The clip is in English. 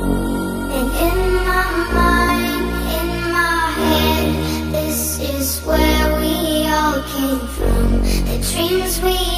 And in my mind, in my head, this is where we all came from. The dreams we